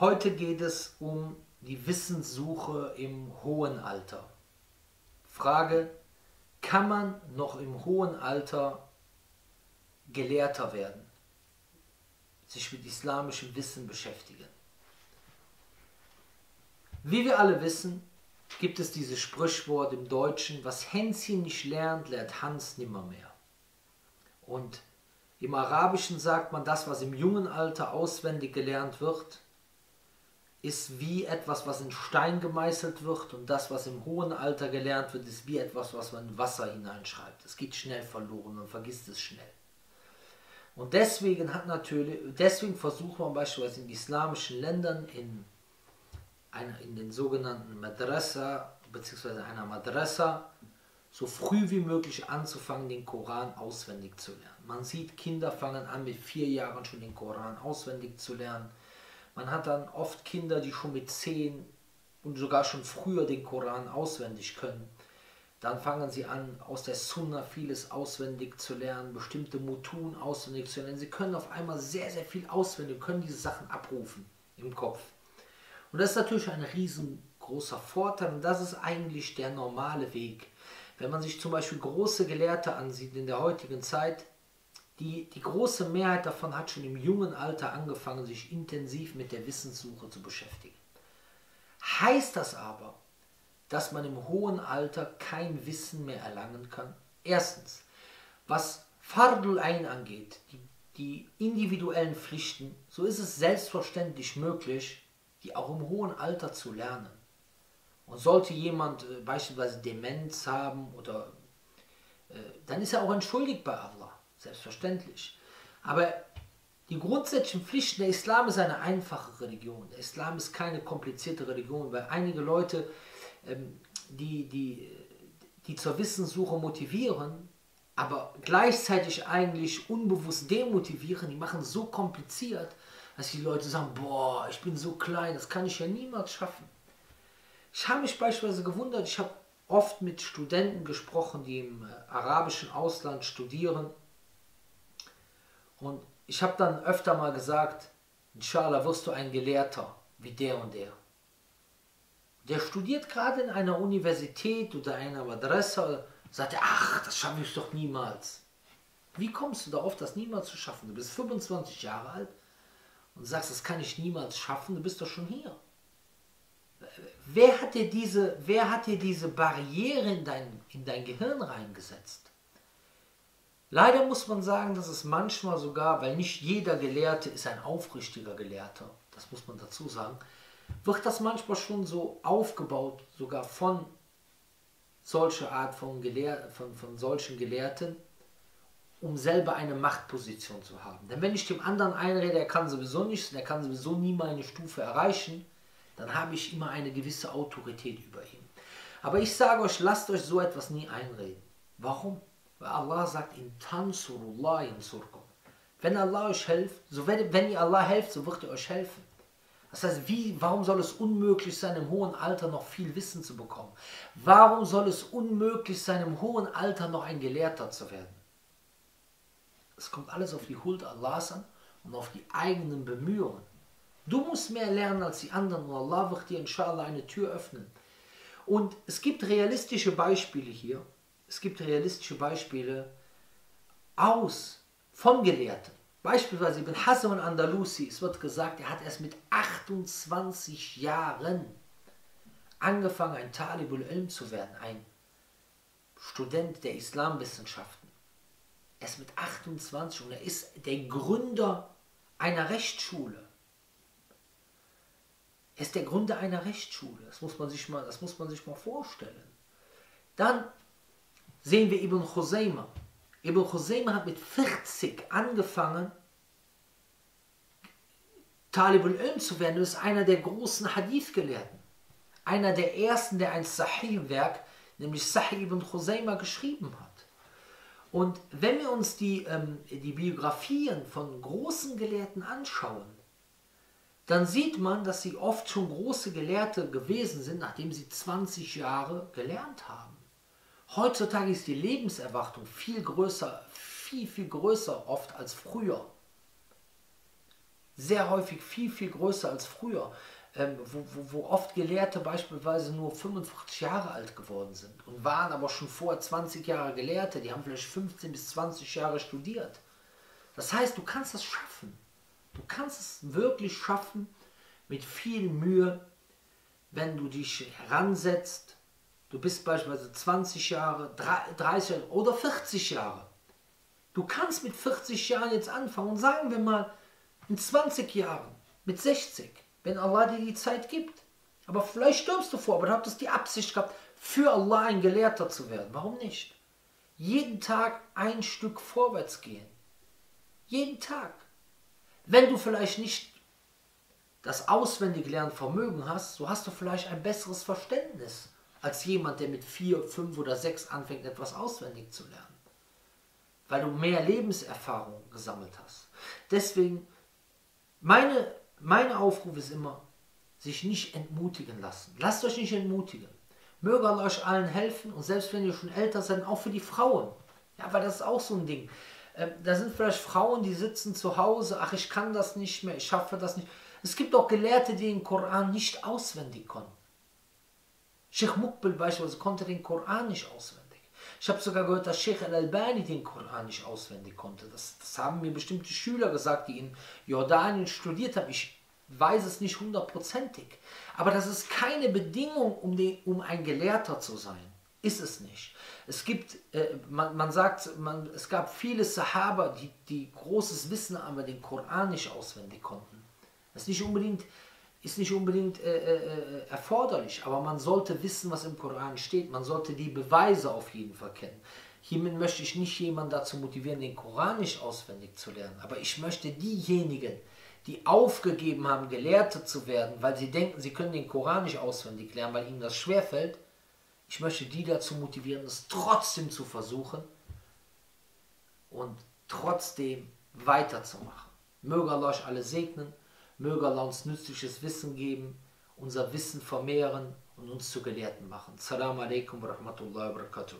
Heute geht es um die Wissenssuche im hohen Alter. Frage, kann man noch im hohen Alter Gelehrter werden, sich mit islamischem Wissen beschäftigen? Wie wir alle wissen, gibt es dieses Sprichwort im Deutschen, was Hänschen nicht lernt, lernt Hans nimmermehr. Und im Arabischen sagt man, das, was im jungen Alter auswendig gelernt wird, ist wie etwas, was in Stein gemeißelt wird und das, was im hohen Alter gelernt wird, ist wie etwas, was man in Wasser hineinschreibt. Es geht schnell verloren, man vergisst es schnell. Und deswegen hat natürlich, deswegen versucht man beispielsweise in islamischen Ländern in, einer, in den sogenannten Madrasa bzw. einer Madrasa so früh wie möglich anzufangen, den Koran auswendig zu lernen. Man sieht, Kinder fangen an mit vier Jahren schon den Koran auswendig zu lernen man hat dann oft Kinder, die schon mit zehn und sogar schon früher den Koran auswendig können. Dann fangen sie an, aus der Sunna vieles auswendig zu lernen, bestimmte Mutun auswendig zu lernen. Sie können auf einmal sehr, sehr viel auswendig, können diese Sachen abrufen im Kopf. Und das ist natürlich ein riesengroßer Vorteil und das ist eigentlich der normale Weg. Wenn man sich zum Beispiel große Gelehrte ansieht in der heutigen Zeit, die, die große Mehrheit davon hat schon im jungen Alter angefangen, sich intensiv mit der Wissenssuche zu beschäftigen. Heißt das aber, dass man im hohen Alter kein Wissen mehr erlangen kann? Erstens, was Fardul Ein angeht, die, die individuellen Pflichten, so ist es selbstverständlich möglich, die auch im hohen Alter zu lernen. Und sollte jemand äh, beispielsweise Demenz haben oder äh, dann ist er auch entschuldigt bei Allah. Selbstverständlich. Aber die grundsätzlichen Pflichten, der Islam ist eine einfache Religion. Der Islam ist keine komplizierte Religion, weil einige Leute, ähm, die, die, die zur Wissenssuche motivieren, aber gleichzeitig eigentlich unbewusst demotivieren, die machen so kompliziert, dass die Leute sagen, boah, ich bin so klein, das kann ich ja niemals schaffen. Ich habe mich beispielsweise gewundert, ich habe oft mit Studenten gesprochen, die im äh, arabischen Ausland studieren und ich habe dann öfter mal gesagt, inshallah wirst du ein Gelehrter wie der und der. Der studiert gerade in einer Universität oder einer Adresse, sagt er, ach, das schaffe ich doch niemals. Wie kommst du darauf, das niemals zu schaffen? Du bist 25 Jahre alt und sagst, das kann ich niemals schaffen, du bist doch schon hier. Wer hat dir diese, wer hat dir diese Barriere in dein, in dein Gehirn reingesetzt? Leider muss man sagen, dass es manchmal sogar, weil nicht jeder Gelehrte ist ein aufrichtiger Gelehrter, das muss man dazu sagen, wird das manchmal schon so aufgebaut, sogar von solcher Art von, Gelehr von, von solchen Gelehrten, um selber eine Machtposition zu haben. Denn wenn ich dem anderen einrede, er kann sowieso nichts, er kann sowieso nie meine Stufe erreichen, dann habe ich immer eine gewisse Autorität über ihn. Aber ich sage euch, lasst euch so etwas nie einreden. Warum? Weil Allah sagt, in Tansurullah insurkum. Wenn Allah euch hilft, so wenn, wenn ihr Allah helft, so wird er euch helfen. Das heißt, wie, warum soll es unmöglich sein, im hohen Alter noch viel Wissen zu bekommen? Warum soll es unmöglich sein, im hohen Alter noch ein Gelehrter zu werden? Es kommt alles auf die Huld Allahs an und auf die eigenen Bemühungen. Du musst mehr lernen als die anderen und Allah wird dir inshallah eine Tür öffnen. Und es gibt realistische Beispiele hier, es gibt realistische Beispiele aus von Gelehrten. Beispielsweise Ibn Hassan Andalusi, es wird gesagt, er hat erst mit 28 Jahren angefangen, ein Talibul Ilm zu werden, ein Student der Islamwissenschaften. Erst mit 28 und er ist der Gründer einer Rechtsschule. Er ist der Gründer einer Rechtsschule. Das muss man sich mal, das muss man sich mal vorstellen. Dann sehen wir Ibn Khuzaymah. Ibn Khuzaymah hat mit 40 angefangen, Talibul Ilm zu werden. Das ist einer der großen Hadith-Gelehrten. Einer der ersten, der ein Sahih-Werk, nämlich Sahih Ibn Khuzaymah, geschrieben hat. Und wenn wir uns die, ähm, die Biografien von großen Gelehrten anschauen, dann sieht man, dass sie oft schon große Gelehrte gewesen sind, nachdem sie 20 Jahre gelernt haben. Heutzutage ist die Lebenserwartung viel größer, viel, viel größer oft als früher. Sehr häufig viel, viel größer als früher. Ähm, wo, wo, wo, oft Gelehrte beispielsweise nur 45 Jahre alt geworden sind und waren aber schon vor 20 Jahre Gelehrte, die haben vielleicht 15 bis 20 Jahre studiert. Das heißt, du kannst es schaffen. Du kannst es wirklich schaffen mit viel Mühe, wenn du dich heransetzt. Du bist beispielsweise 20 Jahre, 30 Jahre oder 40 Jahre. Du kannst mit 40 Jahren jetzt anfangen und sagen wir mal in 20 Jahren, mit 60, wenn Allah dir die Zeit gibt. Aber vielleicht stirbst du vor, aber du hattest die Absicht gehabt, für Allah ein Gelehrter zu werden. Warum nicht? Jeden Tag ein Stück vorwärts gehen. Jeden Tag. Wenn du vielleicht nicht das auswendig lernen Vermögen hast, so hast du vielleicht ein besseres Verständnis als jemand, der mit vier, fünf oder sechs anfängt, etwas auswendig zu lernen. Weil du mehr Lebenserfahrung gesammelt hast. Deswegen, meine mein Aufruf ist immer, sich nicht entmutigen lassen. Lasst euch nicht entmutigen. Möge Allah euch allen helfen und selbst wenn ihr schon älter seid, auch für die Frauen. Ja, weil das ist auch so ein Ding. Ähm, da sind vielleicht Frauen, die sitzen zu Hause, ach, ich kann das nicht mehr, ich schaffe das nicht. Es gibt auch Gelehrte, die den Koran nicht auswendig konnten. Sheikh Mukbil beispielsweise konnte den Koran nicht auswendig. Ich habe sogar gehört, dass Sheikh al-Albani den Koran nicht auswendig konnte. Das, das, haben mir bestimmte Schüler gesagt, die in Jordanien studiert haben. Ich weiß es nicht hundertprozentig. Aber das ist keine Bedingung, um, die, um ein Gelehrter zu sein. Ist es nicht. Es gibt, äh, man, man, sagt, man, es gab viele Sahaba, die, die großes Wissen, aber den Koran nicht auswendig konnten. Das ist nicht unbedingt ist nicht unbedingt äh, äh, äh, erforderlich, aber man sollte wissen, was im Koran steht. Man sollte die Beweise auf jeden Fall kennen. Hiermit möchte ich nicht jemanden dazu motivieren, den Koran nicht auswendig zu lernen, aber ich möchte diejenigen, die aufgegeben haben, Gelehrte zu werden, weil sie denken, sie können den Koran nicht auswendig lernen, weil ihnen das schwerfällt, ich möchte die dazu motivieren, es trotzdem zu versuchen und trotzdem weiterzumachen. Möge Allah euch alle segnen Möge Allah uns nützliches Wissen geben, unser Wissen vermehren und uns zu Gelehrten machen. Assalamu alaikum wa rahmatullahi wa barakatuh.